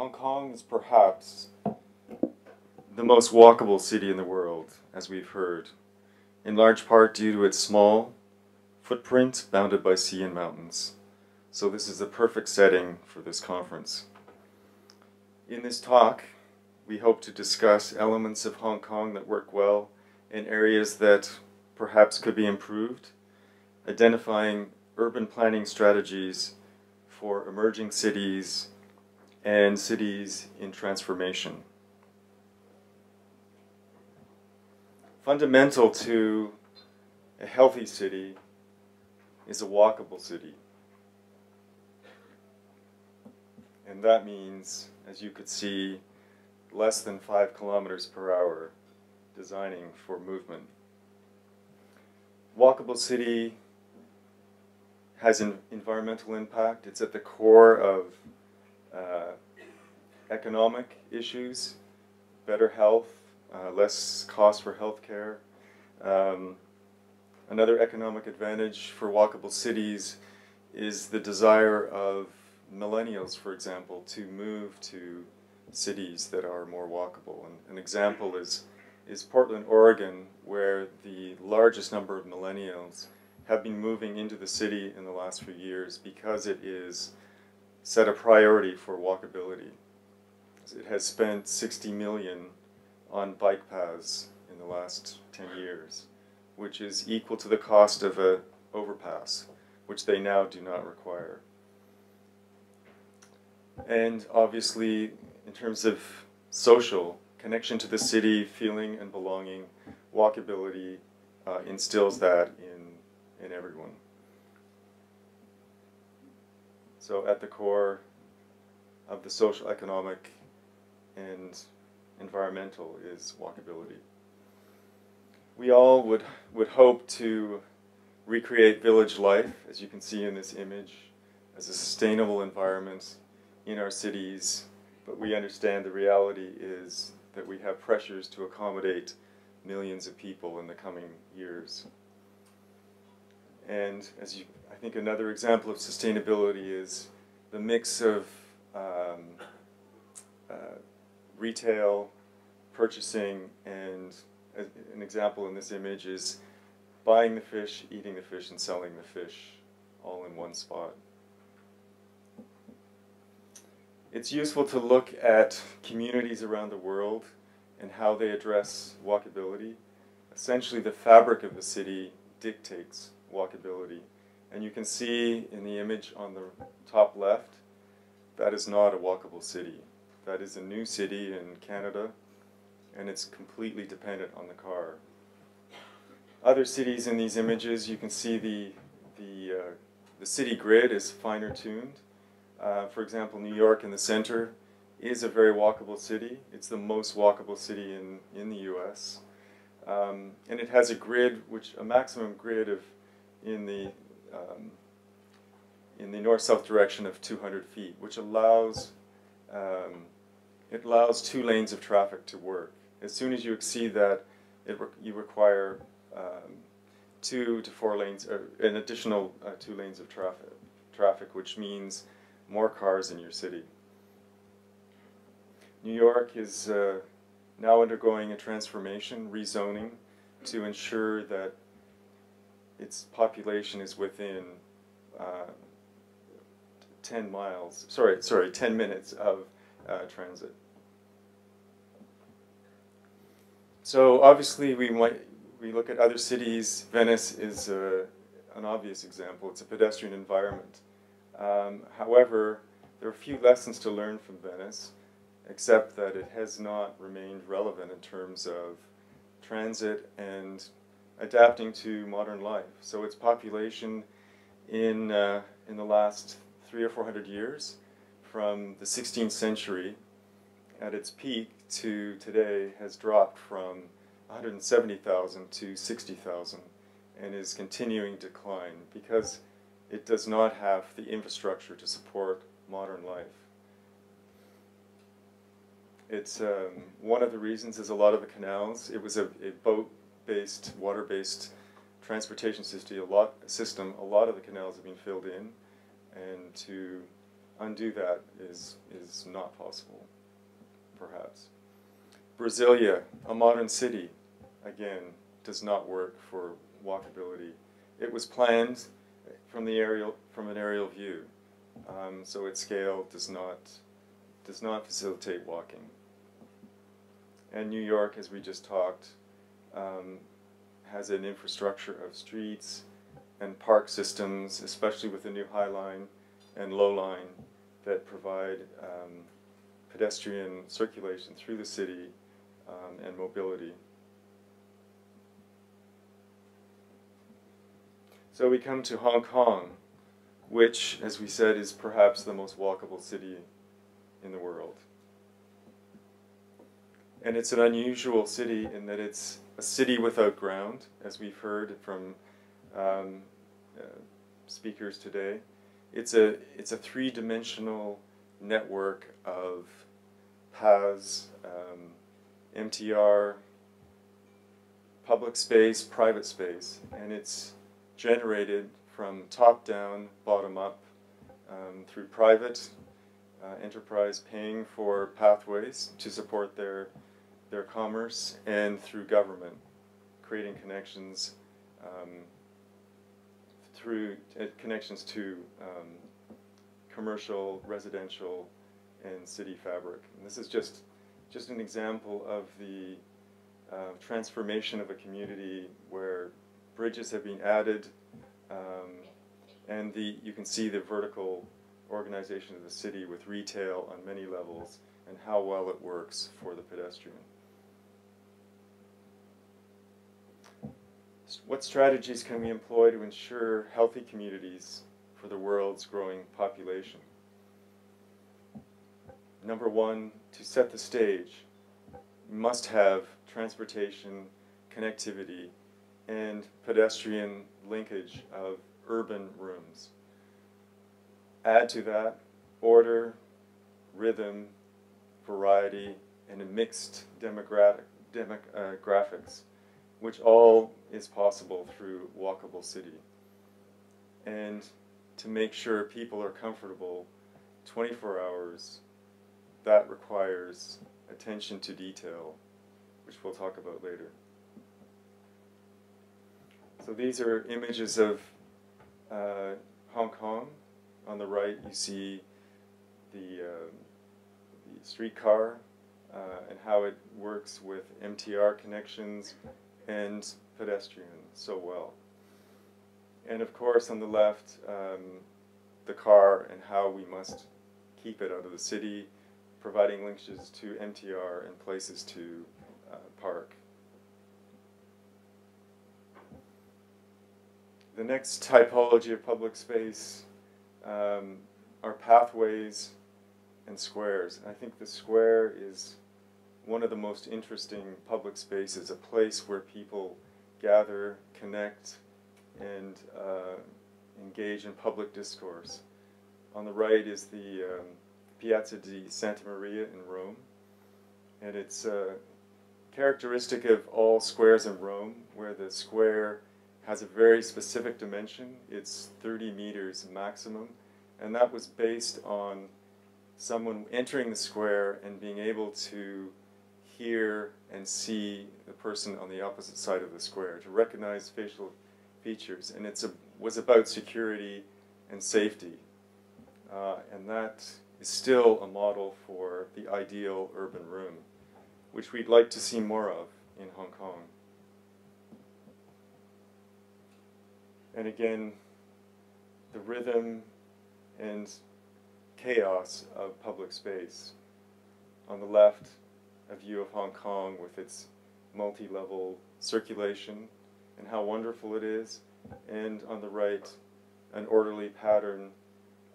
Hong Kong is perhaps the most walkable city in the world, as we've heard, in large part due to its small footprint bounded by sea and mountains. So this is the perfect setting for this conference. In this talk, we hope to discuss elements of Hong Kong that work well and areas that perhaps could be improved, identifying urban planning strategies for emerging cities and cities in transformation. Fundamental to a healthy city is a walkable city. And that means, as you could see, less than five kilometers per hour designing for movement. Walkable city has an environmental impact. It's at the core of uh, economic issues, better health, uh, less cost for healthcare. Um, another economic advantage for walkable cities is the desire of millennials, for example, to move to cities that are more walkable. And an example is, is Portland, Oregon, where the largest number of millennials have been moving into the city in the last few years because it is set a priority for walkability. It has spent 60 million on bike paths in the last 10 years, which is equal to the cost of a overpass, which they now do not require. And obviously, in terms of social connection to the city, feeling and belonging, walkability uh, instills that in, in everyone. So at the core of the social, economic, and environmental is walkability. We all would, would hope to recreate village life, as you can see in this image, as a sustainable environment in our cities, but we understand the reality is that we have pressures to accommodate millions of people in the coming years. And as you, I think another example of sustainability is the mix of um, uh, retail, purchasing, and an example in this image is buying the fish, eating the fish, and selling the fish all in one spot. It's useful to look at communities around the world and how they address walkability. Essentially, the fabric of the city dictates walkability. And you can see in the image on the top left, that is not a walkable city. That is a new city in Canada, and it's completely dependent on the car. Other cities in these images, you can see the, the, uh, the city grid is finer tuned. Uh, for example, New York in the center is a very walkable city. It's the most walkable city in, in the US. Um, and it has a grid, which a maximum grid of in the um, in the north-south direction of 200 feet, which allows um, it allows two lanes of traffic to work. As soon as you exceed that, it re you require um, two to four lanes, or an additional uh, two lanes of traffic, traffic, which means more cars in your city. New York is uh, now undergoing a transformation, rezoning, to ensure that its population is within uh, 10 miles, sorry, sorry, 10 minutes of uh, transit. So obviously we might, we look at other cities, Venice is a, an obvious example, it's a pedestrian environment. Um, however, there are a few lessons to learn from Venice, except that it has not remained relevant in terms of transit and adapting to modern life. So its population in, uh, in the last three or four hundred years, from the 16th century at its peak to today, has dropped from 170,000 to 60,000 and is continuing decline because it does not have the infrastructure to support modern life. It's um, one of the reasons is a lot of the canals. It was a, a boat-based, water-based transportation system. A lot system. A lot of the canals have been filled in, and to undo that is is not possible, perhaps. Brasilia, a modern city, again, does not work for walkability. It was planned from the aerial from an aerial view, um, so its scale does not does not facilitate walking. And New York, as we just talked, um, has an infrastructure of streets and park systems, especially with the new High Line and Low Line, that provide um, pedestrian circulation through the city um, and mobility. So we come to Hong Kong, which, as we said, is perhaps the most walkable city in the world. And it's an unusual city in that it's a city without ground, as we've heard from um, uh, speakers today. It's a, it's a three-dimensional network of paths, um, MTR, public space, private space, and it's generated from top down, bottom up, um, through private uh, enterprise paying for pathways to support their, their commerce, and through government creating connections um, through uh, connections to um, commercial, residential, and city fabric. And this is just just an example of the uh, transformation of a community where bridges have been added, um, and the you can see the vertical organization of the city with retail on many levels and how well it works for the pedestrian. What strategies can we employ to ensure healthy communities for the world's growing population? Number one, to set the stage, we must have transportation, connectivity, and pedestrian linkage of urban rooms. Add to that order, rhythm, variety, and a mixed demographic, demographics, which all is possible through Walkable City. And to make sure people are comfortable 24 hours, that requires attention to detail, which we'll talk about later. So these are images of uh, Hong Kong. On the right, you see the, uh, the streetcar uh, and how it works with MTR connections and pedestrian so well. And of course, on the left, um, the car and how we must keep it out of the city, providing linkages to MTR and places to uh, park. The next typology of public space um, are pathways and squares. And I think the square is one of the most interesting public spaces, a place where people gather, connect, and uh, engage in public discourse. On the right is the um, Piazza di Santa Maria in Rome, and it's uh, characteristic of all squares in Rome, where the square has a very specific dimension. It's 30 meters maximum, and that was based on someone entering the square and being able to hear and see the person on the opposite side of the square, to recognize facial features. And it was about security and safety. Uh, and that is still a model for the ideal urban room, which we'd like to see more of in Hong Kong. And again, the rhythm and chaos of public space. On the left, a view of Hong Kong with its multi-level circulation and how wonderful it is, and on the right, an orderly pattern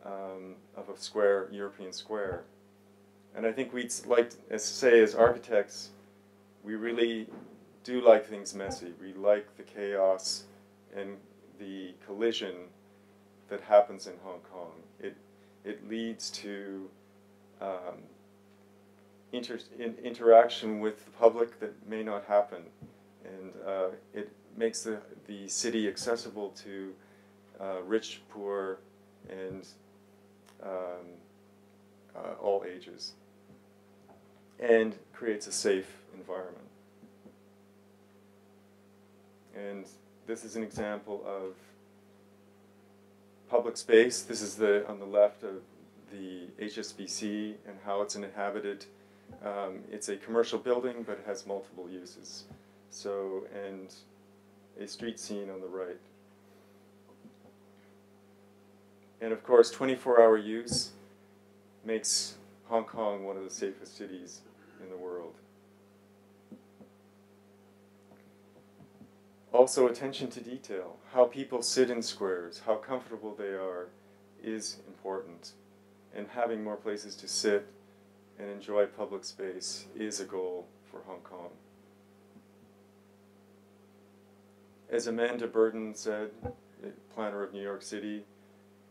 um, of a square, European square. And I think we'd like to say as architects, we really do like things messy. We like the chaos and the collision that happens in Hong Kong. It, it leads to um, inter in interaction with the public that may not happen. And uh, it makes the, the city accessible to uh, rich, poor, and um, uh, all ages and creates a safe environment. And this is an example of public space. This is the on the left of the HSBC and how it's inhabited. Um, it's a commercial building, but it has multiple uses. So, and a street scene on the right. And of course, 24-hour use makes Hong Kong one of the safest cities in the world. Also, attention to detail. How people sit in squares, how comfortable they are, is important. And having more places to sit and enjoy public space is a goal for Hong Kong. As Amanda Burden said, planner of New York City,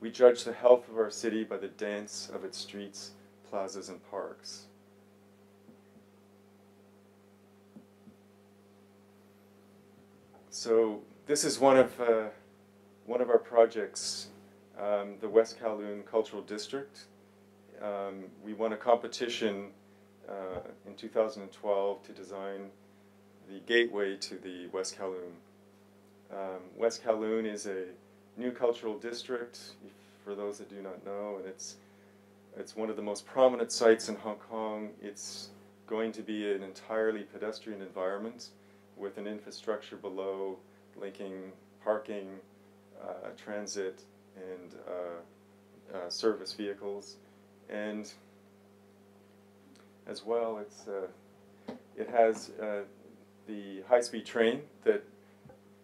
we judge the health of our city by the dance of its streets, plazas, and parks. So this is one of uh, one of our projects, um, the West Kowloon Cultural District. Um, we won a competition uh, in 2012 to design the gateway to the West Kowloon. Um, West Kowloon is a new cultural district, for those that do not know, and it's it's one of the most prominent sites in Hong Kong. It's going to be an entirely pedestrian environment with an infrastructure below linking parking, uh, transit, and uh, uh, service vehicles. And as well, it's, uh, it has uh, the high-speed train that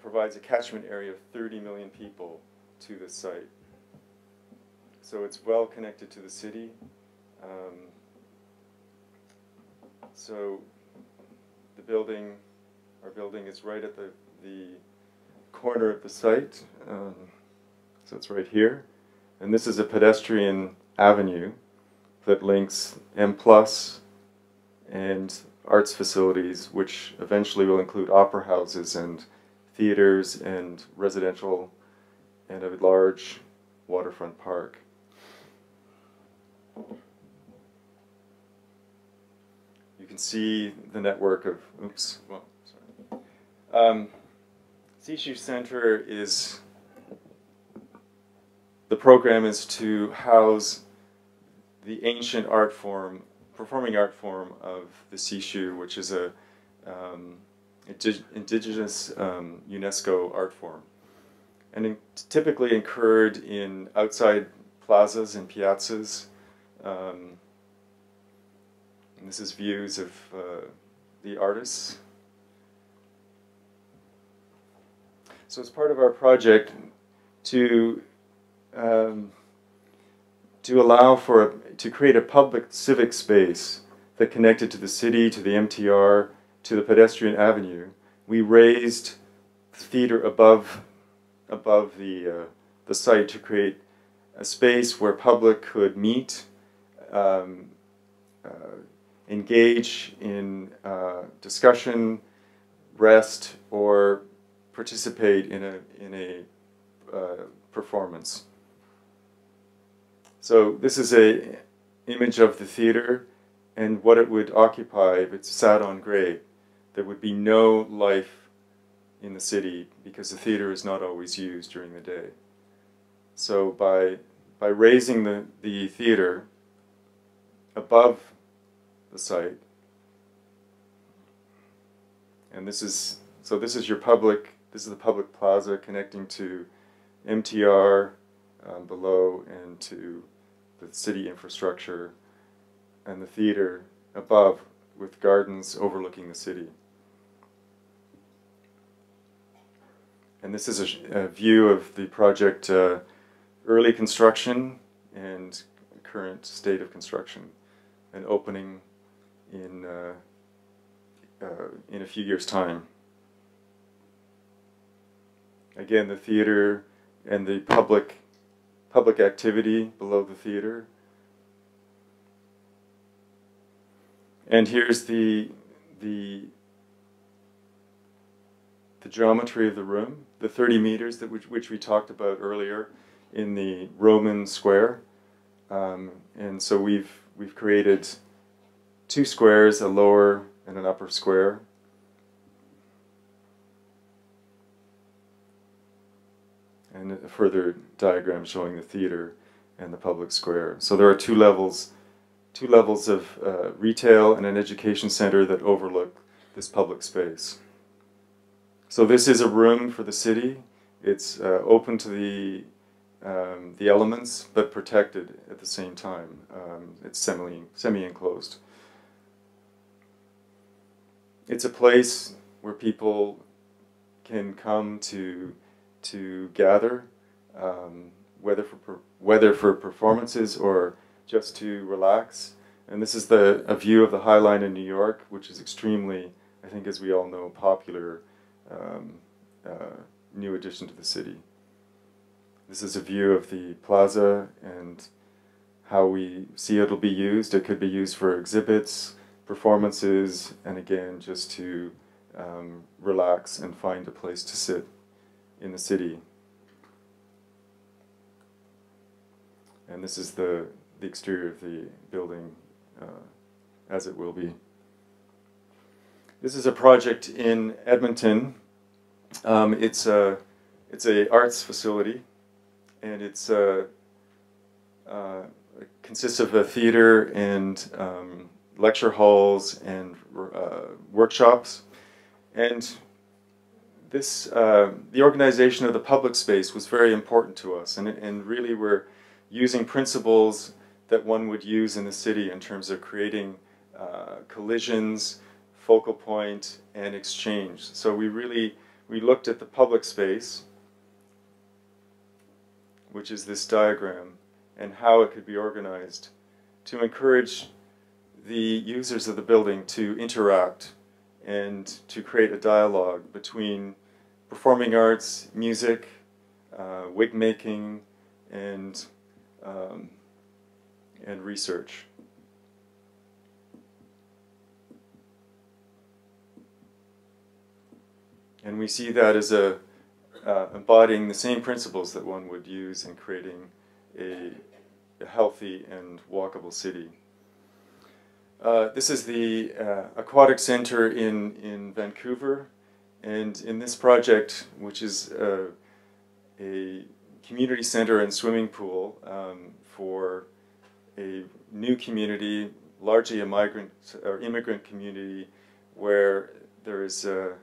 provides a catchment area of 30 million people to this site. So it's well connected to the city. Um, so the building our building is right at the, the corner of the site. Um, so it's right here. And this is a pedestrian avenue that links M Plus and arts facilities, which eventually will include opera houses and theaters and residential and a large waterfront park. You can see the network of, oops, well, um, Xiqu Center is, the program is to house the ancient art form, performing art form of the Xiqu, which is a um, indigenous um, UNESCO art form. And in, typically incurred in outside plazas and piazzas. Um, and this is views of uh, the artists So it's part of our project to um, to allow for to create a public civic space that connected to the city, to the MTR, to the pedestrian avenue. We raised the theater above above the uh, the site to create a space where public could meet, um, uh, engage in uh, discussion, rest, or participate in a, in a uh, performance. So this is a image of the theater and what it would occupy if it sat on grade. There would be no life in the city because the theater is not always used during the day. So by, by raising the, the theater above the site, and this is, so this is your public this is the public plaza connecting to MTR um, below and to the city infrastructure and the theater above with gardens overlooking the city. And this is a, a view of the project uh, early construction and current state of construction and opening in, uh, uh, in a few years' time again the theater and the public public activity below the theater. And here's the the the geometry of the room, the 30 meters that which, which we talked about earlier in the Roman square. Um, and so we've we've created two squares, a lower and an upper square. And a further diagram showing the theater and the public square. So there are two levels, two levels of uh, retail and an education center that overlook this public space. So this is a room for the city. It's uh, open to the um, the elements, but protected at the same time. Um, it's semi semi enclosed. It's a place where people can come to to gather, um, whether for whether for performances or just to relax. And this is the a view of the High Line in New York, which is extremely, I think, as we all know, popular um, uh, new addition to the city. This is a view of the plaza and how we see it'll be used. It could be used for exhibits, performances, and again, just to um, relax and find a place to sit in the city. And this is the, the exterior of the building uh, as it will be. This is a project in Edmonton. Um, it's a it's a arts facility, and it's uh, uh, it consists of a theater and um, lecture halls and uh, workshops, and this uh, the organization of the public space was very important to us, and and really we're using principles that one would use in the city in terms of creating uh, collisions, focal point, and exchange. So we really we looked at the public space, which is this diagram, and how it could be organized to encourage the users of the building to interact and to create a dialogue between performing arts, music, uh, wig making, and um, and research. And we see that as a uh, embodying the same principles that one would use in creating a, a healthy and walkable city. Uh, this is the uh, Aquatic Center in, in Vancouver. And in this project, which is uh, a community center and swimming pool um, for a new community, largely a migrant or immigrant community, where there is a,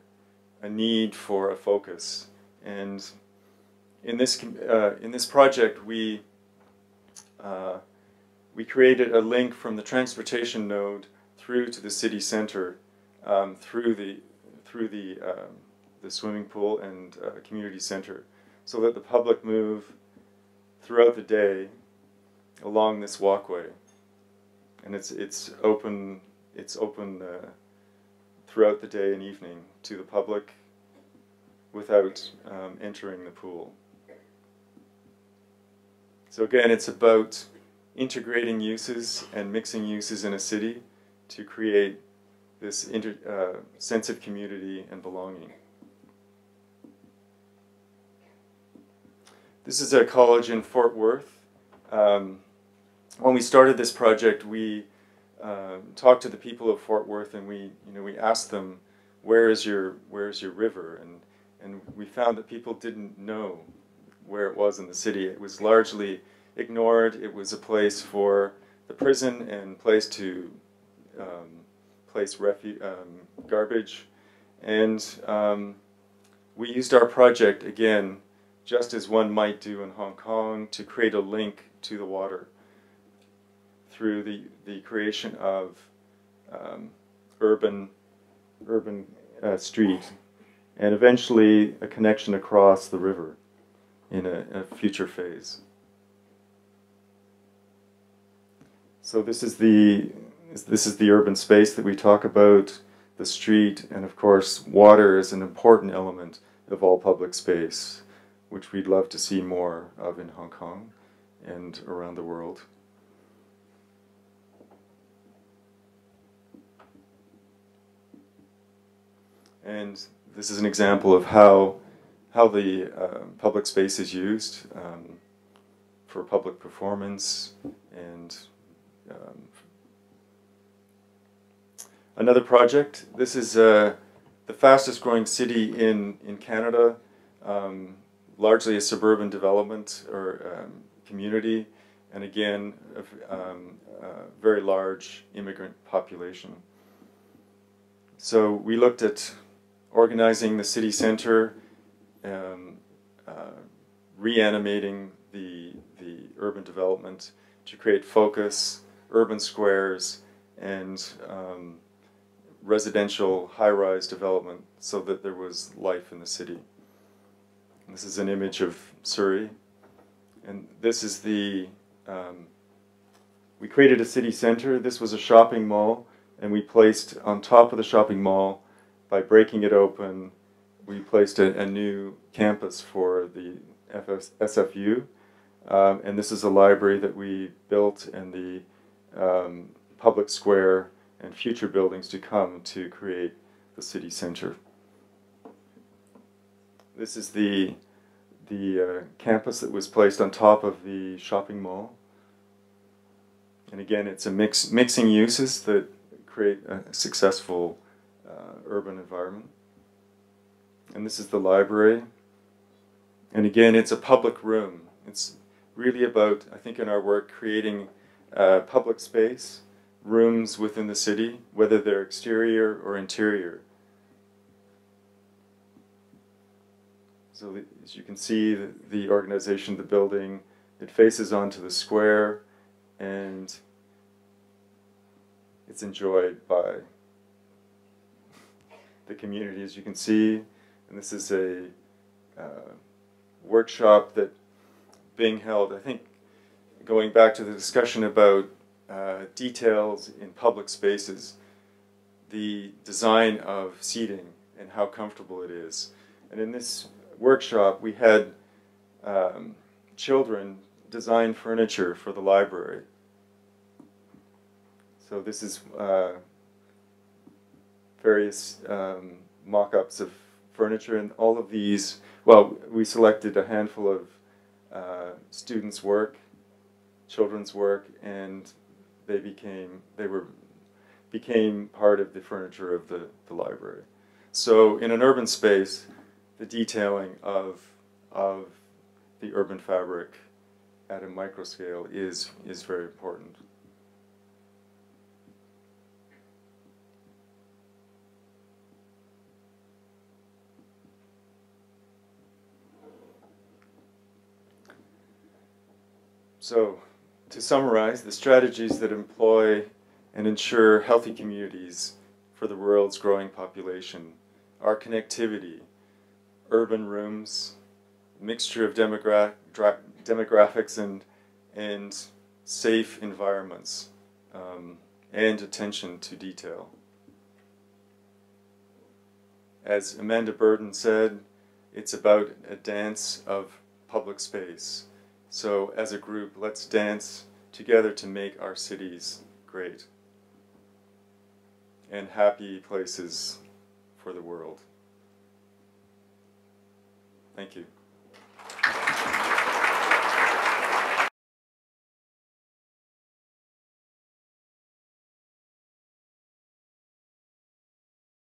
a need for a focus. And in this uh, in this project, we uh, we created a link from the transportation node through to the city center, um, through the through the um, the swimming pool and uh, community center so that the public move throughout the day along this walkway. And it's, it's open, it's open uh, throughout the day and evening to the public without um, entering the pool. So again, it's about integrating uses and mixing uses in a city to create this uh, sense of community and belonging. This is a college in Fort Worth. Um, when we started this project, we uh, talked to the people of Fort Worth, and we, you know, we asked them, "Where is your Where is your river?" and and we found that people didn't know where it was in the city. It was largely ignored. It was a place for the prison and place to um, place refu- um, garbage, and um, we used our project again just as one might do in Hong Kong, to create a link to the water through the, the creation of um, urban, urban uh, street, and eventually a connection across the river in a, a future phase. So this is the this is the urban space that we talk about, the street, and of course water is an important element of all public space which we'd love to see more of in Hong Kong and around the world. And this is an example of how, how the uh, public space is used um, for public performance and um, another project. This is uh, the fastest growing city in, in Canada, um, largely a suburban development or um, community, and again, a um, very large immigrant population. So we looked at organizing the city center, um, uh, reanimating the, the urban development to create focus, urban squares, and um, residential high-rise development so that there was life in the city. This is an image of Surrey. And this is the, um, we created a city center. This was a shopping mall and we placed on top of the shopping mall, by breaking it open, we placed a, a new campus for the FS, SFU. Um, and this is a library that we built in the um, public square and future buildings to come to create the city center. This is the, the uh, campus that was placed on top of the shopping mall. And again, it's a mix, mixing uses that create a successful uh, urban environment. And this is the library. And again, it's a public room. It's really about, I think in our work, creating uh, public space, rooms within the city, whether they're exterior or interior. So as you can see, the, the organization of the building, it faces onto the square and it's enjoyed by the community as you can see. And this is a uh, workshop that being held, I think, going back to the discussion about uh, details in public spaces, the design of seating and how comfortable it is. And in this workshop, we had um, children design furniture for the library. So this is uh, various um, mock-ups of furniture and all of these, well, we selected a handful of uh, students' work, children's work, and they became, they were, became part of the furniture of the, the library. So in an urban space, the detailing of, of the urban fabric at a micro scale is, is very important. So, to summarize, the strategies that employ and ensure healthy communities for the world's growing population are connectivity, urban rooms, mixture of demogra demographics and, and safe environments, um, and attention to detail. As Amanda Burden said, it's about a dance of public space. So as a group, let's dance together to make our cities great and happy places for the world. Thank you.